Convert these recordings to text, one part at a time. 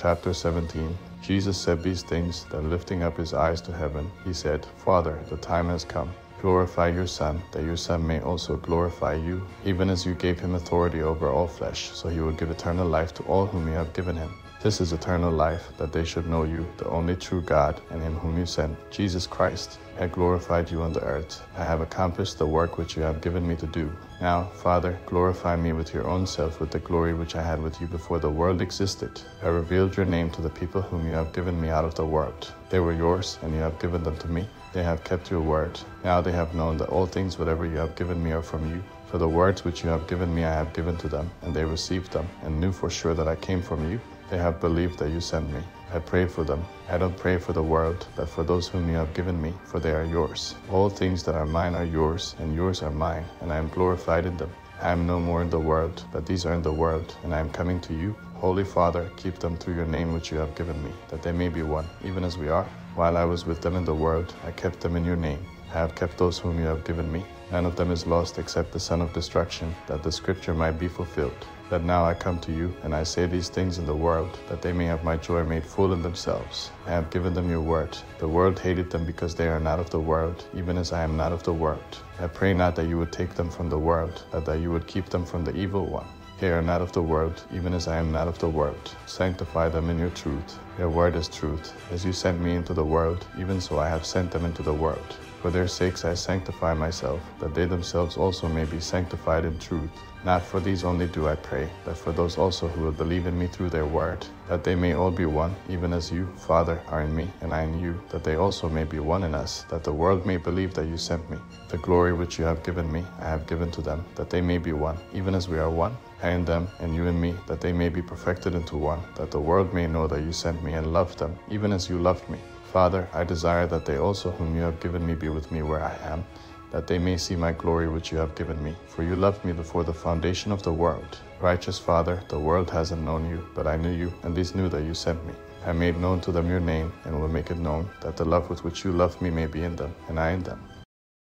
Chapter 17 Jesus said these things, then lifting up his eyes to heaven, he said, Father, the time has come. Glorify your Son, that your Son may also glorify you, even as you gave him authority over all flesh, so he would give eternal life to all whom you have given him. This is eternal life, that they should know you, the only true God, and him whom you sent, Jesus Christ. I glorified you on the earth. I have accomplished the work which you have given me to do. Now, Father, glorify me with your own self with the glory which I had with you before the world existed. I revealed your name to the people whom you have given me out of the world. They were yours, and you have given them to me. They have kept your word. Now they have known that all things whatever you have given me are from you. For the words which you have given me I have given to them, and they received them, and knew for sure that I came from you. They have believed that you sent me. I pray for them. I don't pray for the world, but for those whom you have given me, for they are yours. All things that are mine are yours, and yours are mine, and I am glorified in them. I am no more in the world, but these are in the world, and I am coming to you. Holy Father, keep them through your name which you have given me, that they may be one, even as we are. While I was with them in the world, I kept them in your name. I have kept those whom you have given me. None of them is lost except the son of destruction, that the scripture might be fulfilled that now I come to you, and I say these things in the world, that they may have my joy made full in themselves. I have given them your word. The world hated them because they are not of the world, even as I am not of the world. I pray not that you would take them from the world, but that you would keep them from the evil one. They are not of the world, even as I am not of the world. Sanctify them in your truth. Your word is truth. As you sent me into the world, even so I have sent them into the world. For their sakes I sanctify myself, that they themselves also may be sanctified in truth. Not for these only do I pray, but for those also who will believe in me through their word, that they may all be one, even as you, Father, are in me, and I in you, that they also may be one in us, that the world may believe that you sent me. The glory which you have given me, I have given to them, that they may be one, even as we are one. I in them, and you in me, that they may be perfected into one, that the world may know that you sent me and loved them, even as you loved me. Father, I desire that they also whom you have given me be with me where I am, that they may see my glory which you have given me. For you loved me before the foundation of the world. Righteous Father, the world hasn't known you, but I knew you, and these knew that you sent me. I made known to them your name, and will make it known, that the love with which you loved me may be in them, and I in them.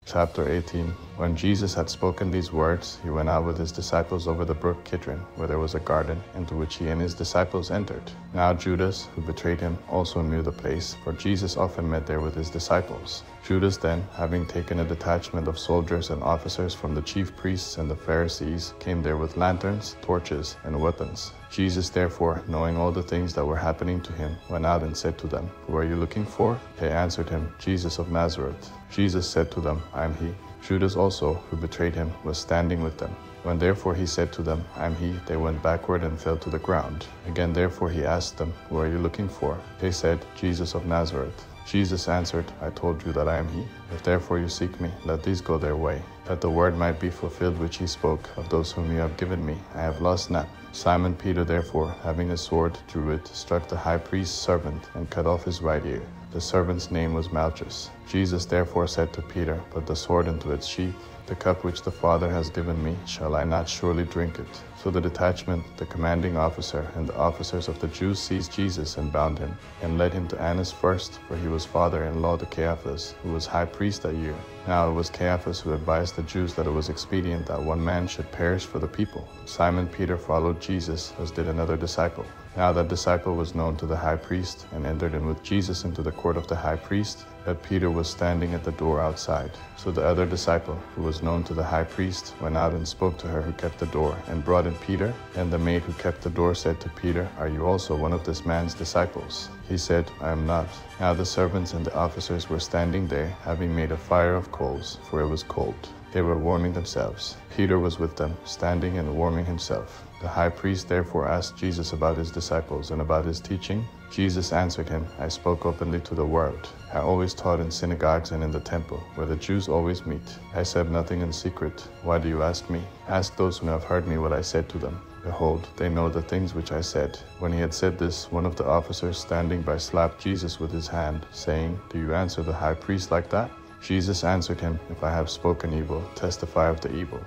Chapter 18 When Jesus had spoken these words, he went out with his disciples over the brook Kidron, where there was a garden, into which he and his disciples entered. Now Judas, who betrayed him, also knew the place, for Jesus often met there with his disciples. Judas then, having taken a detachment of soldiers and officers from the chief priests and the Pharisees, came there with lanterns, torches, and weapons. Jesus, therefore, knowing all the things that were happening to him, went out and said to them, Who are you looking for? They answered him, Jesus of Nazareth. Jesus said to them, I am he. Judas also, who betrayed him, was standing with them. When therefore he said to them, I am he, they went backward and fell to the ground. Again therefore he asked them, Who are you looking for? They said, Jesus of Nazareth. Jesus answered, I told you that I am he. If therefore you seek me, let these go their way, that the word might be fulfilled which he spoke of those whom you have given me. I have lost none. Simon Peter therefore, having a sword, drew it, struck the high priest's servant, and cut off his right ear. The servant's name was Malchus. Jesus therefore said to Peter, Put the sword into its sheath. The cup which the Father has given me, shall I not surely drink it? So the detachment, the commanding officer, and the officers of the Jews seized Jesus and bound him, and led him to Annas first, for he was father-in-law to Caiaphas, who was high priest that year. Now it was Caiaphas who advised the Jews that it was expedient that one man should perish for the people. Simon Peter followed Jesus, as did another disciple. Now that disciple was known to the high priest, and entered in with Jesus into the court of the high priest, that Peter was standing at the door outside. So the other disciple, who was known to the high priest, went out and spoke to her who kept the door, and brought in Peter. And the maid who kept the door said to Peter, Are you also one of this man's disciples? He said, I am not. Now the servants and the officers were standing there, having made a fire of coals, for it was cold. They were warming themselves. Peter was with them, standing and warming himself. The high priest therefore asked Jesus about his disciples and about his teaching. Jesus answered him, I spoke openly to the world. I always taught in synagogues and in the temple, where the Jews always meet. I said nothing in secret. Why do you ask me? Ask those who have heard me what I said to them. Behold, they know the things which I said. When he had said this, one of the officers standing by slapped Jesus with his hand, saying, Do you answer the high priest like that? Jesus answered him, If I have spoken evil, testify of the evil.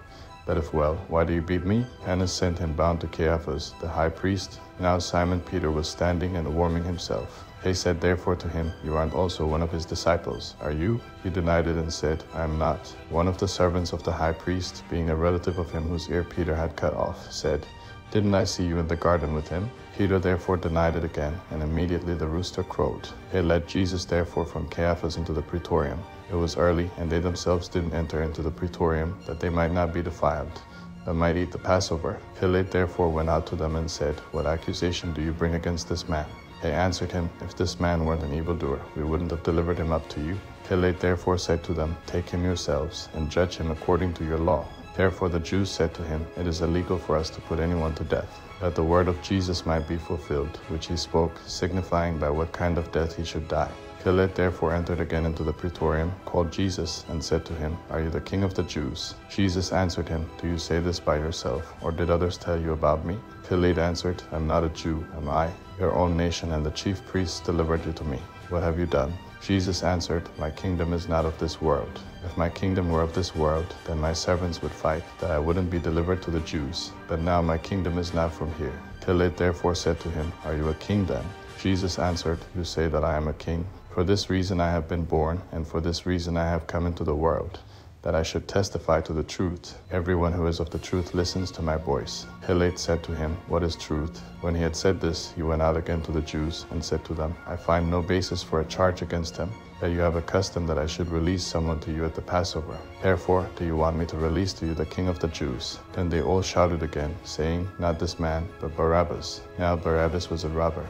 But if well, why do you beat me? Annas sent him bound to Caiaphas, the high priest. Now Simon Peter was standing and warming himself. They said therefore to him, You aren't also one of his disciples, are you? He denied it and said, I am not. One of the servants of the high priest, being a relative of him whose ear Peter had cut off, said, Didn't I see you in the garden with him? Peter therefore denied it again, and immediately the rooster crowed. They led Jesus therefore from Caiaphas into the praetorium. It was early, and they themselves didn't enter into the praetorium, that they might not be defiled, but might eat the Passover. Pilate therefore went out to them and said, What accusation do you bring against this man? They answered him, If this man weren't an evildoer, we wouldn't have delivered him up to you. Pilate therefore said to them, Take him yourselves, and judge him according to your law. Therefore the Jews said to him, It is illegal for us to put anyone to death, that the word of Jesus might be fulfilled, which he spoke, signifying by what kind of death he should die. Pilate therefore entered again into the praetorium, called Jesus, and said to him, Are you the king of the Jews? Jesus answered him, Do you say this by yourself, or did others tell you about me? Pilate answered, I am not a Jew, am I? Your own nation and the chief priests delivered you to me. What have you done? Jesus answered, My kingdom is not of this world. If my kingdom were of this world, then my servants would fight, that I wouldn't be delivered to the Jews. But now my kingdom is not from here. Pilate therefore said to him, Are you a king then? Jesus answered, You say that I am a king. For this reason I have been born, and for this reason I have come into the world, that I should testify to the truth. Everyone who is of the truth listens to my voice. Pilate said to him, What is truth? When he had said this, he went out again to the Jews and said to them, I find no basis for a charge against him, that you have a custom that I should release someone to you at the Passover. Therefore, do you want me to release to you the king of the Jews? Then they all shouted again, saying, Not this man, but Barabbas. Now Barabbas was a robber.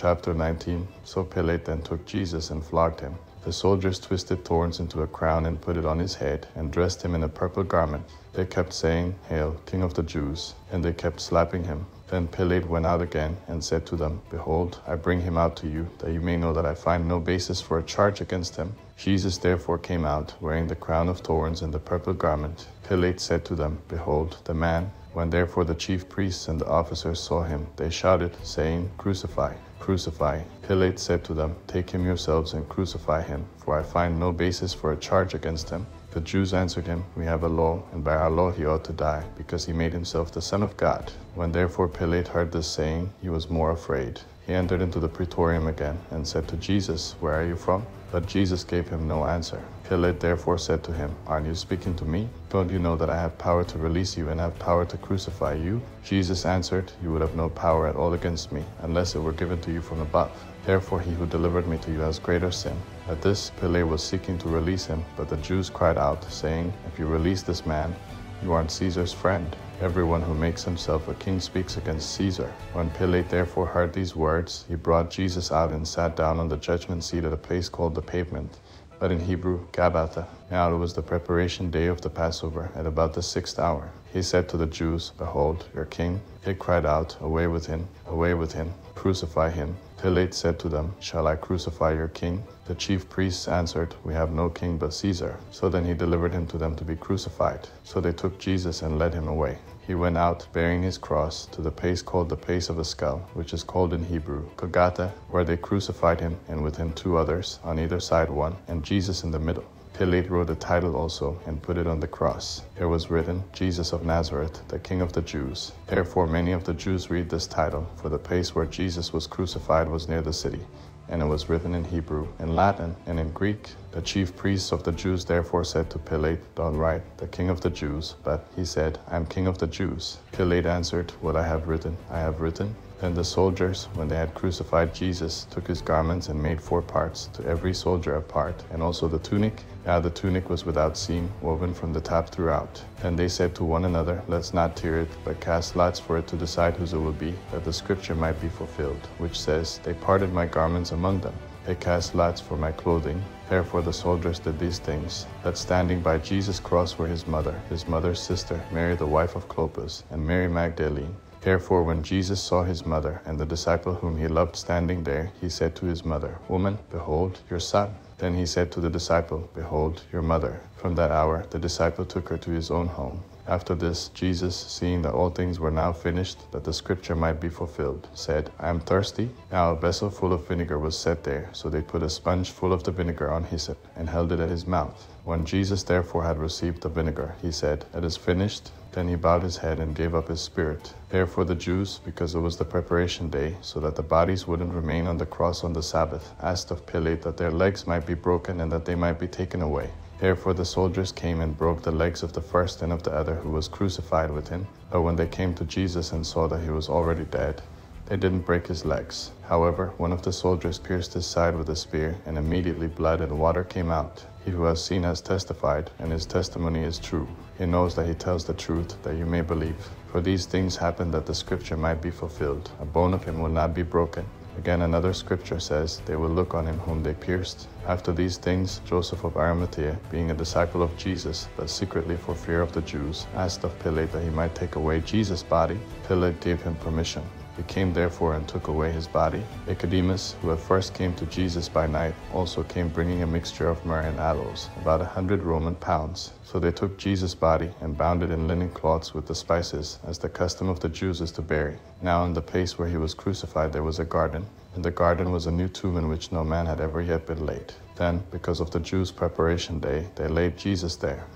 Chapter 19 So Pilate then took Jesus and flogged him. The soldiers twisted thorns into a crown and put it on his head, and dressed him in a purple garment. They kept saying, Hail, King of the Jews! And they kept slapping him. Then Pilate went out again and said to them, Behold, I bring him out to you, that you may know that I find no basis for a charge against him. Jesus therefore came out, wearing the crown of thorns and the purple garment. Pilate said to them, Behold, the man. When therefore the chief priests and the officers saw him, they shouted, saying, Crucify, crucify. Pilate said to them, Take him yourselves and crucify him, for I find no basis for a charge against him. The Jews answered him, We have a law, and by our law he ought to die, because he made himself the Son of God. When therefore Pilate heard this saying, he was more afraid. He entered into the praetorium again, and said to Jesus, Where are you from? But Jesus gave him no answer. Pilate therefore said to him, Aren't you speaking to me? Don't you know that I have power to release you and have power to crucify you? Jesus answered, You would have no power at all against me, unless it were given to you from above. Therefore he who delivered me to you has greater sin. At this Pilate was seeking to release him, but the Jews cried out, saying, If you release this man, you aren't Caesar's friend. Everyone who makes himself a king speaks against Caesar. When Pilate therefore heard these words, he brought Jesus out and sat down on the judgment seat at a place called the pavement, but in Hebrew, Gabbatha. Now it was the preparation day of the Passover, at about the sixth hour. He said to the Jews, Behold, your king. They cried out, Away with him, away with him, crucify him. Pilate said to them, Shall I crucify your king? The chief priests answered, We have no king but Caesar. So then he delivered him to them to be crucified. So they took Jesus and led him away. He went out bearing his cross to the place called the place of a skull, which is called in Hebrew Golgotha, where they crucified him, and with him two others, on either side one, and Jesus in the middle. Pilate wrote a title also and put it on the cross. There was written, Jesus of Nazareth, the King of the Jews. Therefore many of the Jews read this title, for the place where Jesus was crucified was near the city and it was written in Hebrew, in Latin, and in Greek. The chief priests of the Jews therefore said to Pilate, Don't write, the king of the Jews, but he said, I am king of the Jews. Pilate answered, What I have written, I have written. Then the soldiers, when they had crucified Jesus, took his garments and made four parts, to every soldier a part, and also the tunic. Now the tunic was without seam, woven from the top throughout. Then they said to one another, Let's not tear it, but cast lots for it to decide whose it will be, that the scripture might be fulfilled, which says, They parted my garments among them. They cast lots for my clothing. Therefore the soldiers did these things. That standing by Jesus' cross were his mother, his mother's sister, Mary the wife of Clopas, and Mary Magdalene. Therefore, when Jesus saw his mother and the disciple whom he loved standing there, he said to his mother, Woman, behold your son. Then he said to the disciple, Behold your mother. From that hour the disciple took her to his own home. After this, Jesus, seeing that all things were now finished, that the scripture might be fulfilled, said, I am thirsty. Now a vessel full of vinegar was set there, so they put a sponge full of the vinegar on hyssop, and held it at his mouth. When Jesus therefore had received the vinegar, he said, It is finished. Then he bowed his head and gave up his spirit. Therefore the Jews, because it was the preparation day, so that the bodies wouldn't remain on the cross on the Sabbath, asked of Pilate that their legs might be broken and that they might be taken away. Therefore the soldiers came and broke the legs of the first and of the other who was crucified with him. But when they came to Jesus and saw that he was already dead, They didn't break his legs. However, one of the soldiers pierced his side with a spear, and immediately blood and water came out. He who has seen has testified, and his testimony is true. He knows that he tells the truth, that you may believe. For these things happened that the scripture might be fulfilled. A bone of him will not be broken. Again, another scripture says, They will look on him whom they pierced. After these things, Joseph of Arimathea, being a disciple of Jesus, but secretly for fear of the Jews, asked of Pilate that he might take away Jesus' body. Pilate gave him permission. He came therefore and took away his body. Nicodemus, who at first came to Jesus by night, also came bringing a mixture of myrrh and aloes, about a hundred Roman pounds. So they took Jesus' body and bound it in linen cloths with the spices, as the custom of the Jews is to bury. Now in the place where he was crucified there was a garden. In the garden was a new tomb in which no man had ever yet been laid. Then, because of the Jews' preparation day, they laid Jesus there